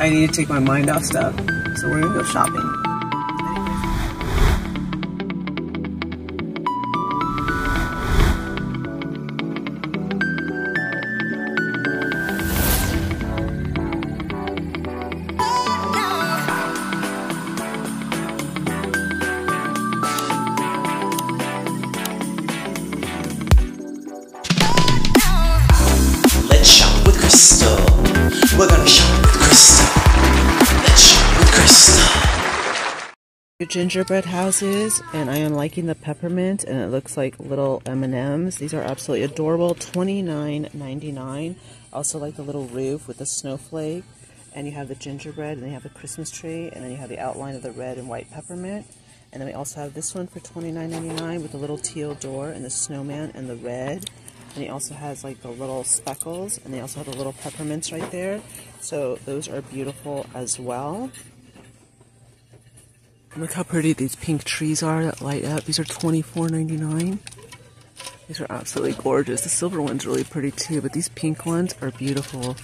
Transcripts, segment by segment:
I need to take my mind off stuff. So we're gonna go shopping. Gingerbread houses and I am liking the peppermint and it looks like little M&Ms. These are absolutely adorable. $29.99. Also like the little roof with the snowflake and you have the gingerbread and then you have the Christmas tree and then you have the outline of the red and white peppermint. And then we also have this one for $29.99 with the little teal door and the snowman and the red. And he also has like the little speckles and they also have the little peppermints right there. So those are beautiful as well. Look how pretty these pink trees are that light up. These are $24.99. These are absolutely gorgeous. The silver one's really pretty too, but these pink ones are beautiful,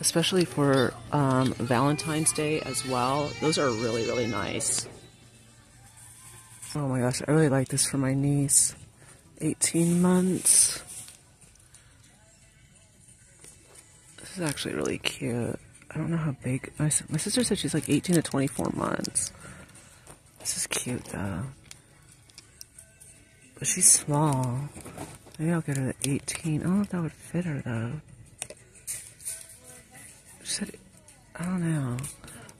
especially for um, Valentine's Day as well. Those are really, really nice. Oh my gosh, I really like this for my niece. 18 months. This is actually really cute. I don't know how big. My, my sister said she's like 18 to 24 months. This is cute though. But she's small. Maybe I'll get her the 18. I don't know if that would fit her though. She said, I don't know.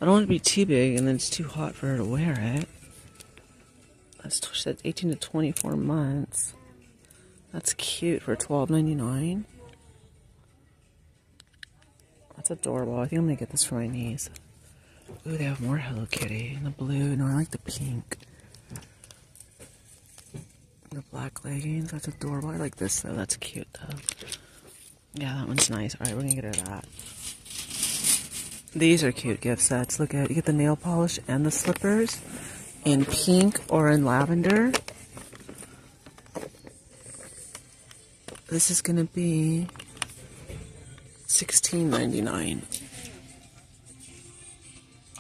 I don't want it to be too big and then it's too hot for her to wear it. That's she said 18 to 24 months. That's cute for $12.99. That's adorable. I think I'm gonna get this for my niece. Ooh, they have more Hello Kitty in the blue. No, I like the pink. The black leggings, that's adorable. I like this though, that's cute though. Yeah, that one's nice. Alright, we're gonna get her that. These are cute gift sets. Look at you get the nail polish and the slippers in pink or in lavender. This is gonna be sixteen ninety nine.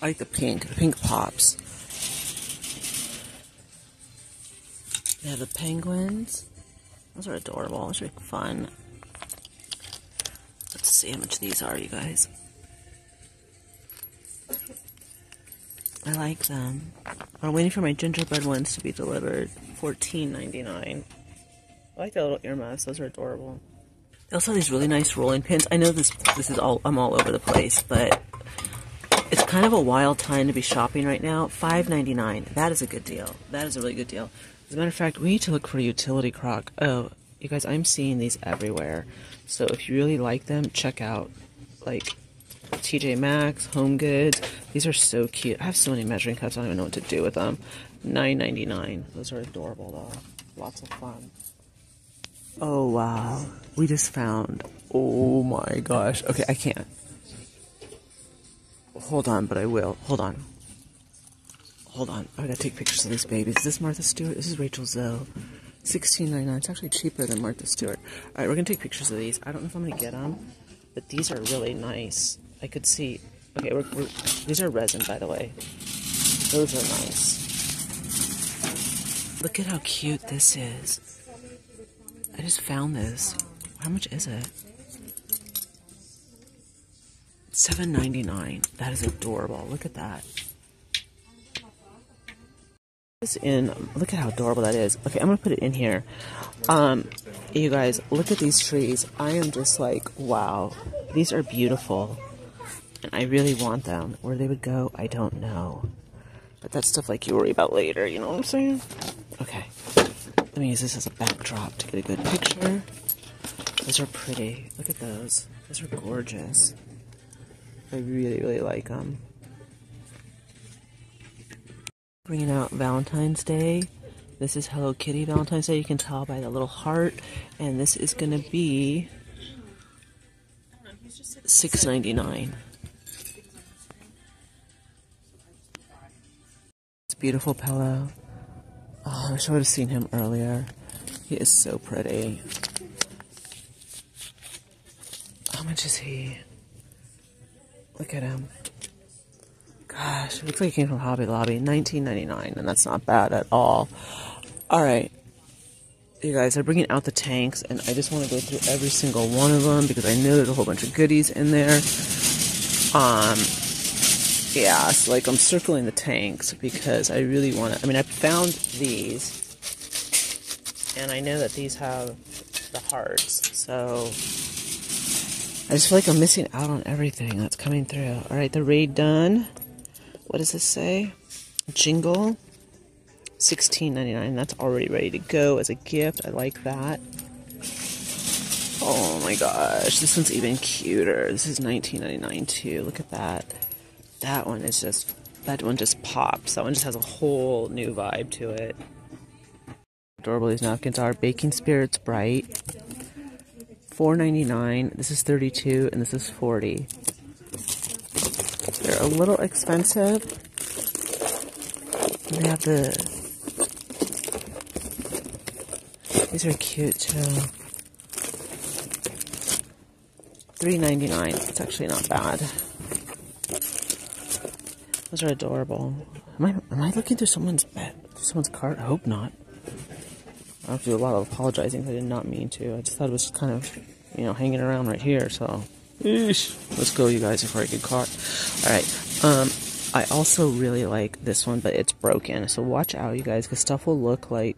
I like the pink. The pink pops. They have the penguins. Those are adorable. Those are fun. Let's see how much these are, you guys. I like them. I'm waiting for my gingerbread ones to be delivered. Fourteen ninety nine. I like the little earmuffs. Those are adorable. They also have these really nice rolling pins. I know this this is all I'm all over the place, but kind of a wild time to be shopping right now. Five ninety nine. That is a good deal. That is a really good deal. As a matter of fact, we need to look for a utility crock. Oh, you guys, I'm seeing these everywhere. So if you really like them, check out like TJ Maxx, Home Goods. These are so cute. I have so many measuring cups. I don't even know what to do with them. Nine ninety nine. Those are adorable though. Lots of fun. Oh wow. We just found. Oh my gosh. Okay, I can't. Hold on, but I will. Hold on. Hold on. I gotta take pictures of these babies. Is this Martha Stewart? This is Rachel Zoe. Sixteen ninety nine. It's actually cheaper than Martha Stewart. All right, we're gonna take pictures of these. I don't know if I'm gonna get them, but these are really nice. I could see. Okay, we're, we're, these are resin, by the way. Those are nice. Look at how cute this is. I just found this. How much is it? Seven ninety nine. That is adorable. Look at that. This in. Look at how adorable that is. Okay, I'm gonna put it in here. Um, you guys, look at these trees. I am just like, wow. These are beautiful, and I really want them. Where they would go, I don't know. But that's stuff like you worry about later. You know what I'm saying? Okay. Let me use this as a backdrop to get a good picture. Those are pretty. Look at those. Those are gorgeous. I really, really like them. Bringing out Valentine's Day. This is Hello Kitty Valentine's Day. You can tell by the little heart. And this is going to be six ninety nine. It's beautiful pillow. Oh, I wish I would have seen him earlier. He is so pretty. How much is he? Look at him. Gosh, it looks like he came from Hobby Lobby. 19.99, and that's not bad at all. All right, you guys, are bringing out the tanks, and I just want to go through every single one of them because I know there's a whole bunch of goodies in there. Um, yeah, so like I'm circling the tanks because I really want to. I mean, I found these, and I know that these have the hearts, so I just feel like I'm missing out on everything that's coming through. All right, the raid done. What does this say? Jingle. $16.99. That's already ready to go as a gift. I like that. Oh my gosh, this one's even cuter. This is $19.99 too. Look at that. That one is just, that one just pops. That one just has a whole new vibe to it. Adorable these napkins are. Baking Spirits Bright. $4.99. This is 32 and this is 40 They're a little expensive. They have the These are cute too. $3.99. It's actually not bad. Those are adorable. Am I am I looking through someone's bed? Someone's cart? I hope not. I have to do a lot of apologizing. I did not mean to. I just thought it was kind of, you know, hanging around right here. So, Eesh. let's go, you guys, before I get caught. All right. Um, I also really like this one, but it's broken. So watch out, you guys, because stuff will look like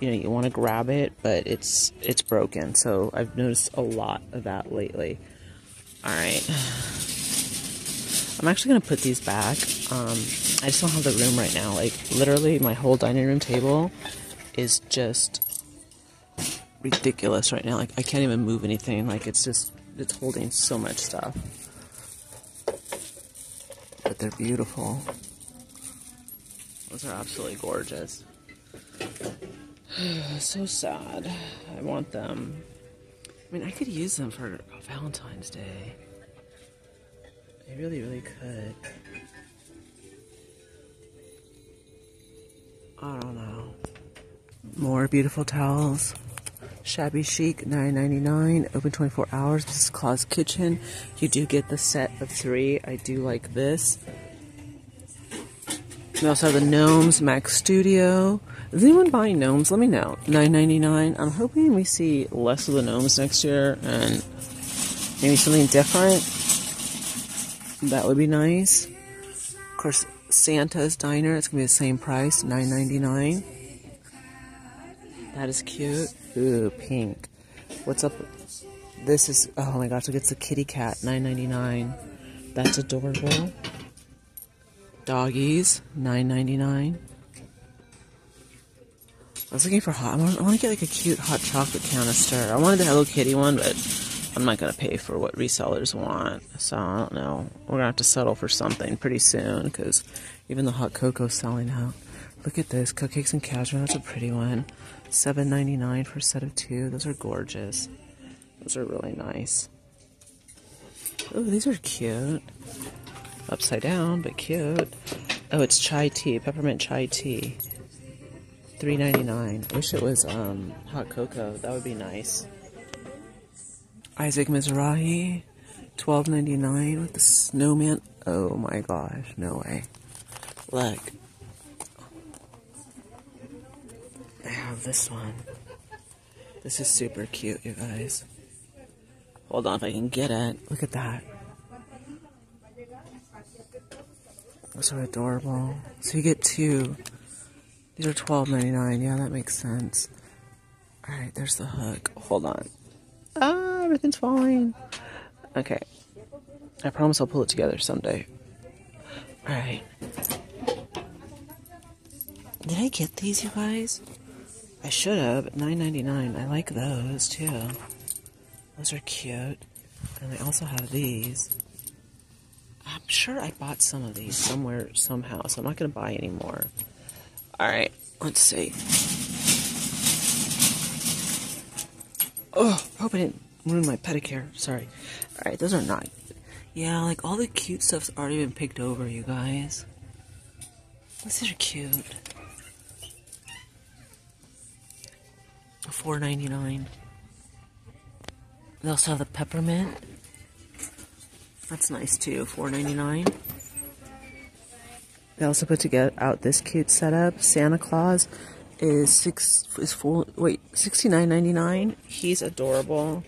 you know you want to grab it but it's it's broken so I've noticed a lot of that lately all right I'm actually gonna put these back um, I just don't have the room right now like literally my whole dining room table is just ridiculous right now like I can't even move anything like it's just it's holding so much stuff but they're beautiful those are absolutely gorgeous so sad. I want them. I mean, I could use them for Valentine's Day. I really, really could. I don't know. More beautiful towels. Shabby Chic, nine ninety nine. Open 24 hours. This is Claus Kitchen. You do get the set of three. I do like this. We also have the Gnomes Mac Studio. Is anyone buying gnomes? Let me know. Nine ninety nine. I'm hoping we see less of the gnomes next year and maybe something different. That would be nice. Of course, Santa's Diner. It's gonna be the same price, nine ninety nine. That is cute. Ooh, pink. What's up? This is oh my gosh! Look, it's a kitty cat, nine ninety nine. That's adorable. Doggies, nine ninety nine. I was looking for hot. I want, I want to get like a cute hot chocolate canister. I wanted the Hello Kitty one, but I'm not gonna pay for what resellers want. So I don't know. We're gonna have to settle for something pretty soon because even the hot cocoa's selling out. Look at this cupcakes and cashmere. That's a pretty one. $7.99 for a set of two. Those are gorgeous. Those are really nice. Oh, these are cute. Upside down, but cute. Oh, it's chai tea, peppermint chai tea. $3.99. Wish it was um, hot cocoa. That would be nice. Isaac Mizrahi, twelve ninety nine with the snowman. Oh my gosh, no way. Look. I have this one. This is super cute, you guys. Hold on if I can get it. Look at that. Those are adorable. So you get two. These are $12.99. Yeah, that makes sense. Alright, there's the hook. Hold on. Ah, everything's falling. Okay. I promise I'll pull it together someday. Alright. Did I get these, you guys? I should have. $9.99. I like those, too. Those are cute. And I also have these. I'm sure I bought some of these somewhere, somehow, so I'm not going to buy any more. Alright, let's see. Oh, hope I didn't ruin my pedicure. Sorry. Alright, those are not. Yeah, like all the cute stuff's already been picked over, you guys. These are cute. Four ninety nine. They also have the peppermint. That's nice too. Four ninety nine. They also put together out this cute setup. Santa Claus is six is full wait sixty nine ninety nine. He's adorable.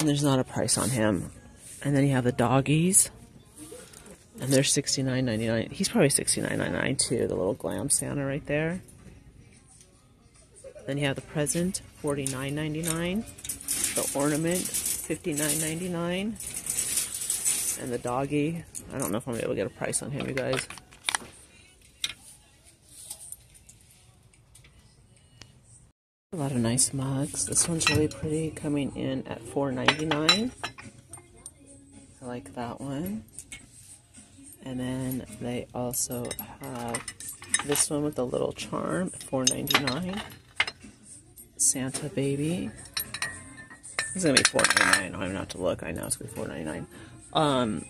And there's not a price on him. And then you have the doggies. And they're sixty nine ninety nine. He's probably sixty nine ninety nine too, the little glam Santa right there. Then you have the present, forty nine ninety nine. The ornament, fifty nine ninety nine. And the doggy, I don't know if I'm able to get a price on him, you guys. A lot of nice mugs. This one's really pretty, coming in at $4.99. I like that one. And then they also have this one with a little charm, $4.99. Santa Baby. It's gonna be $4.99. I don't even have to look. I know it's gonna be $4.99. Um,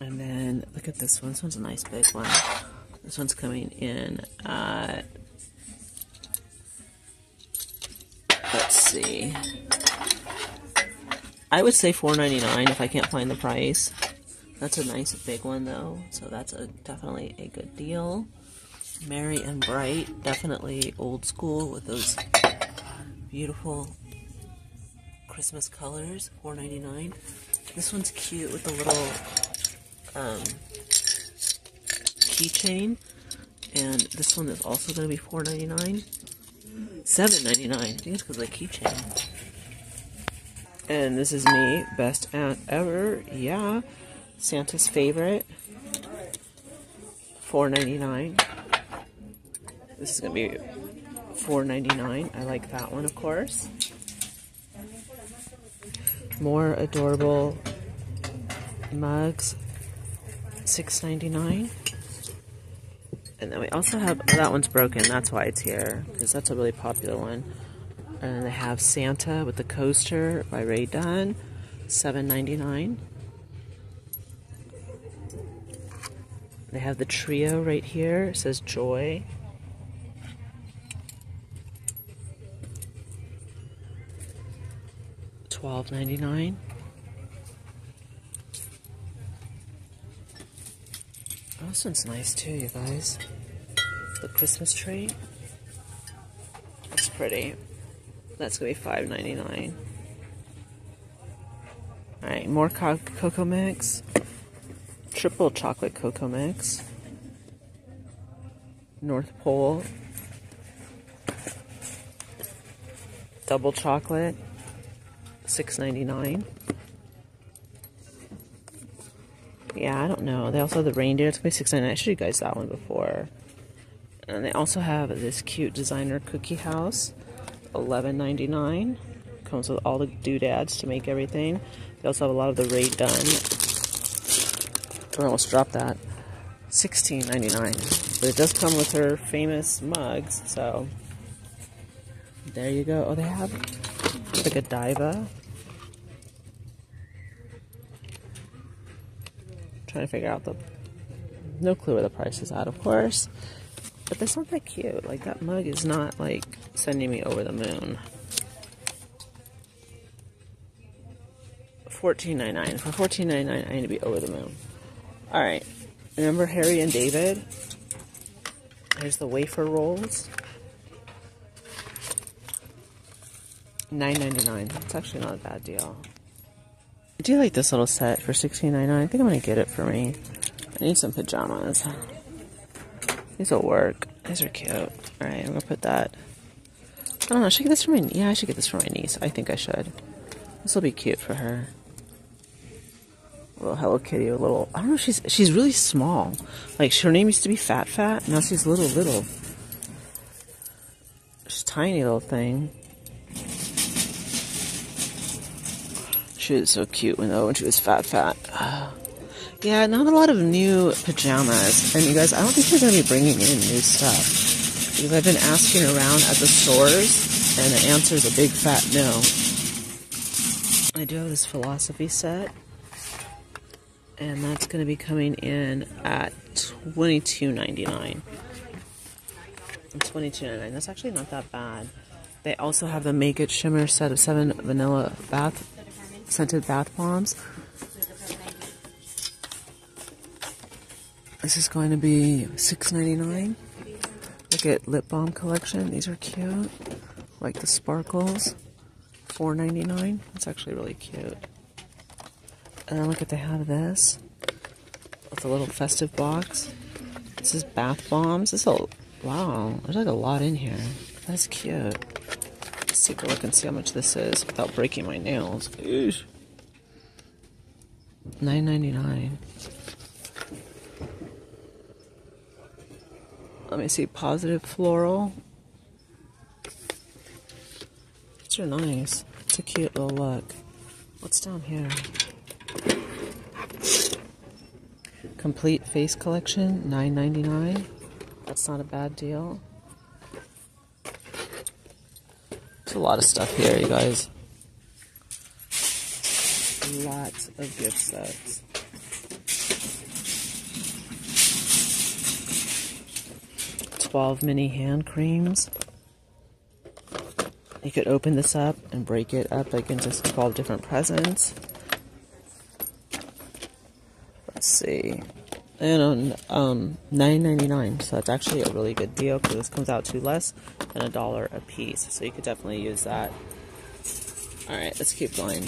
and then look at this one. This one's a nice big one. This one's coming in at let's see. I would say $4.99 if I can't find the price. That's a nice big one though, so that's a definitely a good deal. Merry and bright, definitely old school with those beautiful Christmas colors. $4.99. This one's cute with the little um, keychain, and this one is also going to be $4.99. $7.99. I think it's because of the keychain. And this is me, best aunt ever. Yeah. Santa's favorite. $4.99. This is going to be $4.99. I like that one, of course. More adorable mugs. $6.99. And then we also have, that one's broken, that's why it's here, because that's a really popular one. And they have Santa with the coaster by Rae Dunn, $7.99. They have the trio right here, it says Joy. $12.99. Oh, this one's nice too, you guys. The Christmas tree. It's pretty. That's gonna be $5.99. Alright, more co cocoa mix. Triple chocolate cocoa mix. North Pole. Double chocolate. $6.99. Yeah, I don't know. They also have the reindeer. It's gonna be six ninety nine. I showed you guys that one before. And they also have this cute designer cookie house, eleven ninety nine. Comes with all the doodads to make everything. They also have a lot of the Rae Dunn. I almost dropped that. Sixteen ninety nine. But it does come with her famous mugs, so there you go. Oh, they have a Godiva. trying to figure out the no clue where the price is at of course but that's not that cute like that mug is not like sending me over the moon $14.99 for $14.99 I need to be over the moon all right remember Harry and David there's the wafer rolls $9.99 it's actually not a bad deal I do like this little set for $16.99. I think I'm to get it for me. I need some pajamas. These will work. These are cute. Alright, I'm going to put that. I don't know. Should I get this for my Yeah, I should get this for my niece. I think I should. This will be cute for her. Little Hello Kitty, a little... I don't know, she's she's really small. Like, her name used to be Fat Fat. Now she's little, little. She's tiny little thing. She was so cute when though when she was fat, fat. yeah, not a lot of new pajamas. And you guys, I don't think they're going to be bringing in new stuff because I've been asking around at the stores, and the answer is a big fat no. I do have this philosophy set, and that's going to be coming in at twenty two ninety nine. Twenty two ninety nine. That's actually not that bad. They also have the Make It Shimmer set of seven vanilla bath scented bath bombs. This is going to be six ninety nine. Look at lip balm collection. These are cute. Like the sparkles. Four ninety nine. That's It's actually really cute. And then look at they have this It's a little festive box. This is bath bombs. This is a wow. There's like a lot in here. That's cute. Let's take a look and see how much this is without breaking my nails. Eesh. Nine ninety nine. Let me see. Positive floral. These are nice. It's a cute little look. What's down here? Complete face collection, nine ninety nine. That's not a bad deal. There's a lot of stuff here, you guys. Lots of gift sets. Twelve mini hand creams. You could open this up and break it up like into 12 different presents. Let's see. And um, nine ninety nine. So that's actually a really good deal because this comes out to less than a dollar a piece. So you could definitely use that. All right, let's keep going.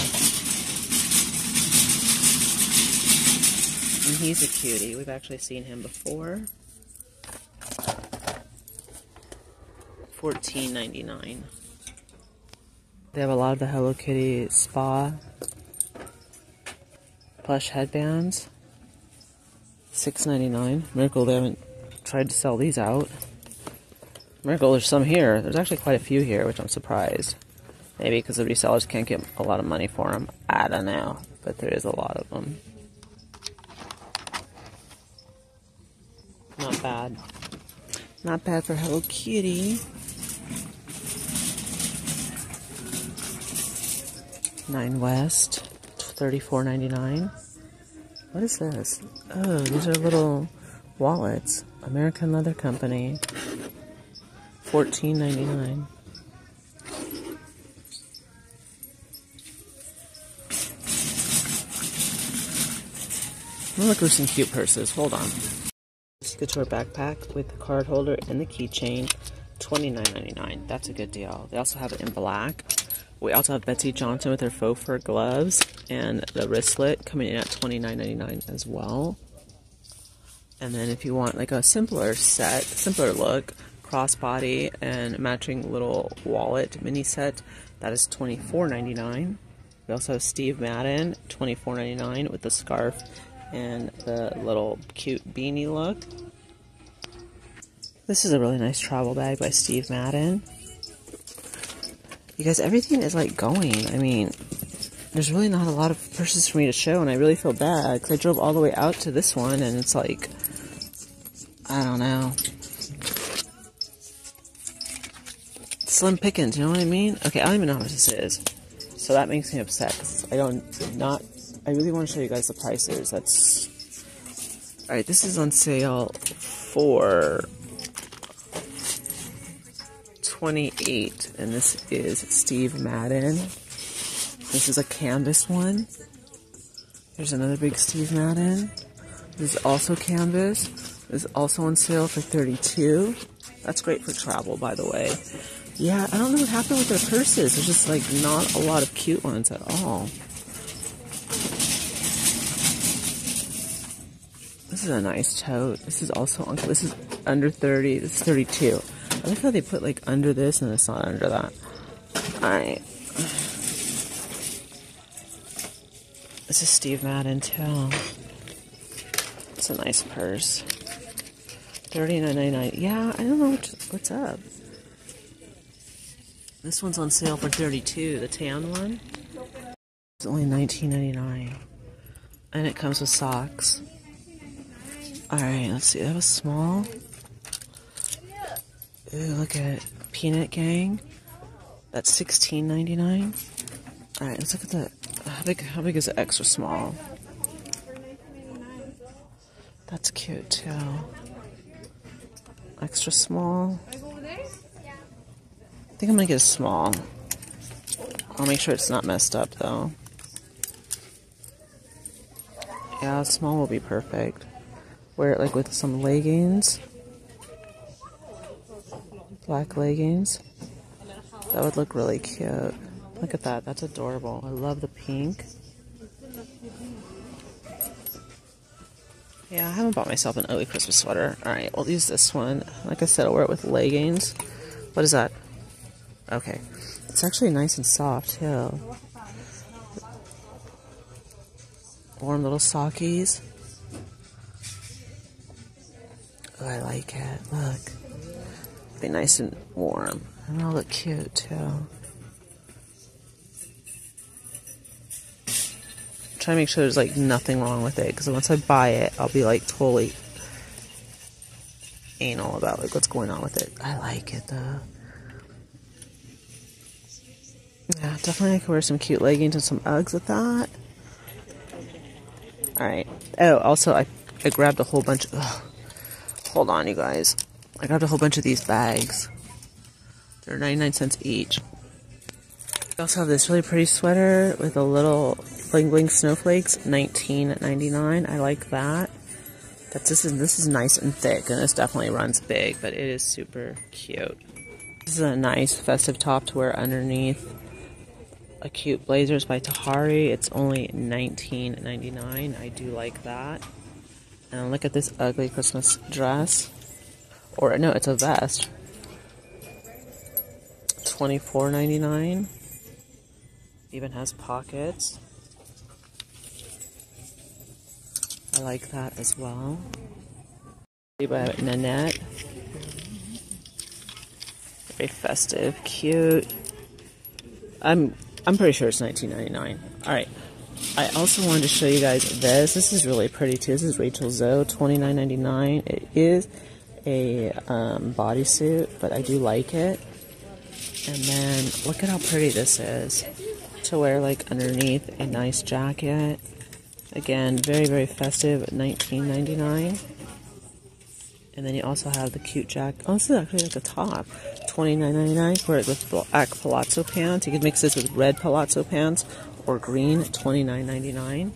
And he's a cutie. We've actually seen him before. Fourteen ninety nine. They have a lot of the Hello Kitty spa plush headbands. Six ninety nine. Miracle, they haven't tried to sell these out. Miracle, there's some here. There's actually quite a few here, which I'm surprised. Maybe because the resellers can't get a lot of money for them. I don't know, but there is a lot of them. Not bad. Not bad for Hello Kitty. Nine West, thirty-four ninety-nine. What is this? Oh, these are little wallets. American Leather Company. Fourteen ninety-nine. Look, there's some cute purses. Hold on. This couture backpack with the card holder and the keychain. $29.99. That's a good deal. They also have it in black. We also have Betsey Johnson with her faux fur gloves and the wristlet coming in at $29.99 as well. And then if you want like a simpler set, simpler look, crossbody and matching little wallet mini set, that is $24.99. We also have Steve Madden, $24.99 with the scarf and the little cute beanie look. This is a really nice travel bag by Steve Madden. You guys, everything is like going. I mean, there's really not a lot of purses for me to show, and I really feel bad because I drove all the way out to this one, and it's like, I don't know. Slim pickings, you know what I mean? Okay, I don't even know how much this is. So that makes me upset I don't, not, I really want to show you guys the prices. That's, alright, this is on sale for 28 and this is Steve Madden. This is a canvas one. There's another big Steve Madden. This is also canvas. This is also on sale for 32. That's great for travel, by the way. Yeah, I don't know what happened with their purses. There's just like not a lot of cute ones at all. This is a nice tote. This is also on, this is under 30. This is 32. I like how they put like under this and it's not under that. Alright. This is Steve Madden too. It's a nice purse. Thirty-nine ninety-nine. Yeah, I don't know what, what's up. This one's on sale for thirty-two. The tan one. It's only nineteen ninety-nine, and it comes with socks. All right, let's see. That was small. Ooh, look at. Peanut Gang. That's sixteen ninety-nine. All right, let's look at the how big. How big is it? Extra small. That's cute too. Extra small. I think I'm gonna get a small. I'll make sure it's not messed up though. Yeah, small will be perfect. Wear it like with some leggings. Black leggings. That would look really cute. Look at that. That's adorable. I love the pink. Yeah, I haven't bought myself an ugly Christmas sweater. Alright, we'll use this one. Like I said, I'll wear it with leggings. What is that? Okay. It's actually nice and soft, too. Warm little sockies. Oh, I like it. Look. Be nice and warm. And it'll look cute, too. Try to make sure there's like nothing wrong with it because once I buy it, I'll be like totally anal about like what's going on with it. I like it though. Yeah, definitely I could wear some cute leggings and some Uggs with that. Alright. Oh, also I, I grabbed a whole bunch of... Ugh. Hold on, you guys. I grabbed a whole bunch of these bags. They're 99 cents each. I also have this really pretty sweater with a little bling bling snowflakes, 19.99. I like that. That's this is this is nice and thick, and this definitely runs big, but it is super cute. This is a nice festive top to wear underneath a cute blazers by Tahari. It's only 19.99. I do like that. And look at this ugly Christmas dress. Or no, it's a vest. 24.99. Even has pockets. I like that as well. By Nanette. Very festive, cute. I'm I'm pretty sure it's 19.99. All right. I also wanted to show you guys this. This is really pretty too. This is Rachel Zoe, 29.99. It is a um, bodysuit, but I do like it. And then look at how pretty this is to wear like underneath a nice jacket. Again, very very festive, 19.99. And then you also have the cute jacket. Oh, this is actually like a top. $29.99 for it with black palazzo pants. You can mix this with red palazzo pants or green, $29.99.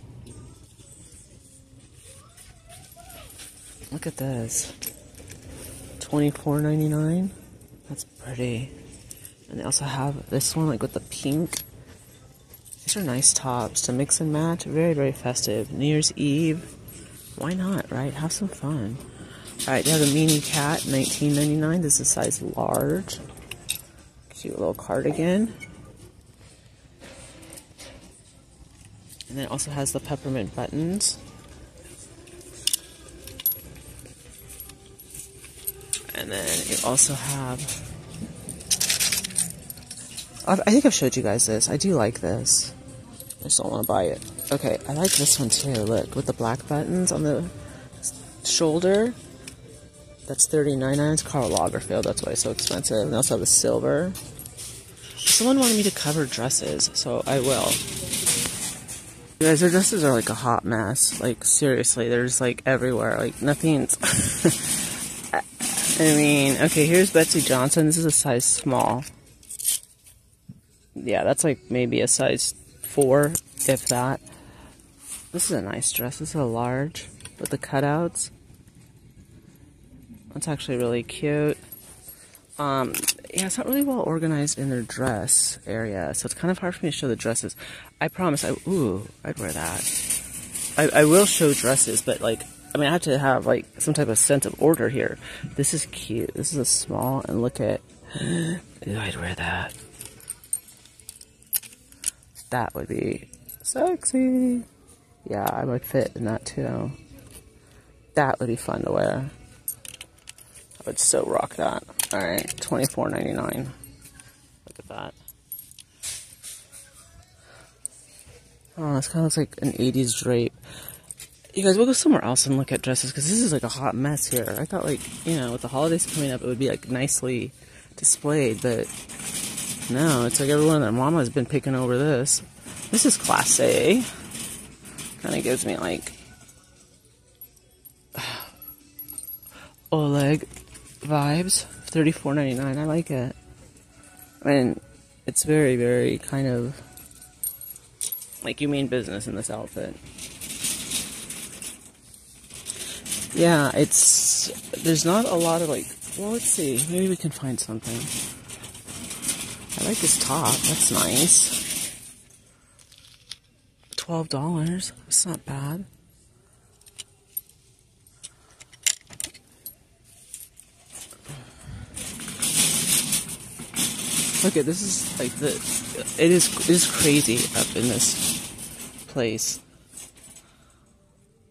Look at this. $24.99. That's pretty. And they also have this one like with the pink. These are nice tops to mix and match. Very, very festive. New Year's Eve. Why not, right? Have some fun. Alright, they have a Meanie Cat, $19.99. This is a size large. Cute little cardigan. And then it also has the peppermint buttons. And then you also have... I think I've showed you guys this. I do like this. I just don't want to buy it. Okay, I like this one too. Look, with the black buttons on the shoulder. That's $39. It's Karl Lagerfeld. That's why it's so expensive. And they also have the silver. Someone wanted me to cover dresses, so I will. You guys, their dresses are like a hot mess. Like, seriously, there's like everywhere. Like, nothing's. I mean, okay, here's Betsey Johnson. This is a size small. Yeah, that's like maybe a size four, if that. This is a nice dress. This is a large with the cutouts. That's actually really cute. Um, yeah, it's not really well organized in their dress area, so it's kind of hard for me to show the dresses. I promise, I ooh, I'd wear that. I, I will show dresses, but like, I mean, I have to have like some type of sense of order here. This is cute. This is a small, and look at, ooh, I'd wear that. That would be sexy. Yeah, I would fit in that too. That would be fun to wear. I would so rock that. Alright, twenty four ninety nine. Look at that. Oh, this kind of looks like an 80s drape. You guys, we'll go somewhere else and look at dresses because this is like a hot mess here. I thought, like, you know, with the holidays coming up, it would be like nicely displayed, but no, it's like everyone and their mama has been picking over this. This is Class A. Kind of gives me like Oleg vibes. Thirty-four ninety-nine. I like it. I mean, it's very, very kind of like you mean business in this outfit. Yeah, it's there's not a lot of like. Well, let's see. Maybe we can find something. I like this top. That's nice. Twelve dollars. It's not bad. Look at this is like the it is it is crazy up in this place.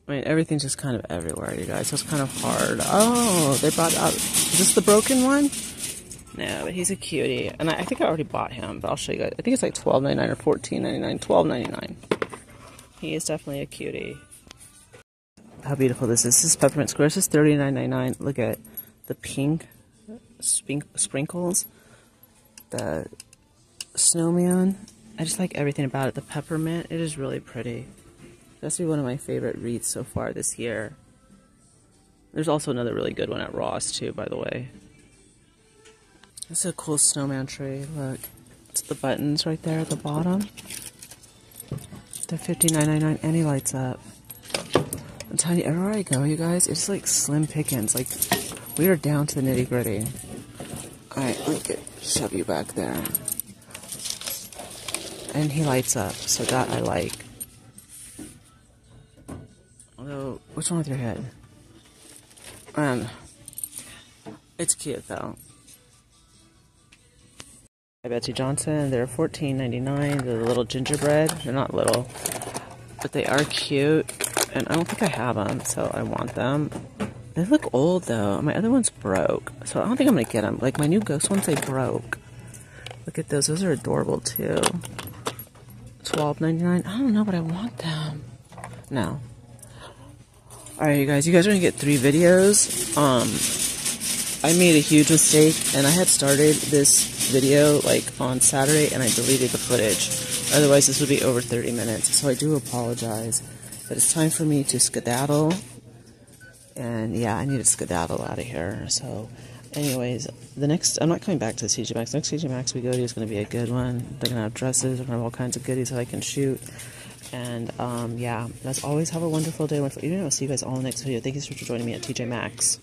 I mean everything's just kind of everywhere, you guys. So it's kind of hard. Oh, they brought out is this the broken one? No, but he's a cutie. And I, I think I already bought him, but I'll show you guys. I think it's like twelve ninety nine or fourteen ninety nine. Twelve ninety nine. He is definitely a cutie. How beautiful this is. This is peppermint square. This is thirty nine ninety nine. Look at the pink sprinkles the snowman. I just like everything about it. The peppermint, it is really pretty. That's one of my favorite wreaths so far this year. There's also another really good one at Ross too, by the way. This is a cool snowman tree. Look, it's the buttons right there at the bottom. They're $59.99 and he lights up. I'm telling you, everywhere I go, you guys, it's like slim pickings. Like, we are down to the nitty gritty. Alright, let me get, shove you back there. And he lights up, so that I like. What's wrong with your head? Um, it's cute though. Hi, Betsey Johnson. They're $14.99. They're the little gingerbread. They're not little, but they are cute. And I don't think I have them, so I want them. They look old though. My other one's broke, so I don't think I'm gonna get them. Like my new ghost ones, they broke. Look at those; those are adorable too. Twelve ninety nine. I don't know, but I want them. No. All right, you guys. You guys are gonna get three videos. Um, I made a huge mistake, and I had started this video like on Saturday, and I deleted the footage. Otherwise, this would be over 30 minutes. So I do apologize. But it's time for me to skedaddle and yeah, I need to skedaddle out of here. So, anyways, the next, I'm not coming back to the TJ Maxx. Next TJ Maxx we go to is going to be a good one. They're going to have dresses, they're going to have all kinds of goodies that I can shoot. And um, yeah, as always, have a wonderful day. Wonderful evening. I'll see you guys all next video. Thank you so much for joining me at TJ Maxx.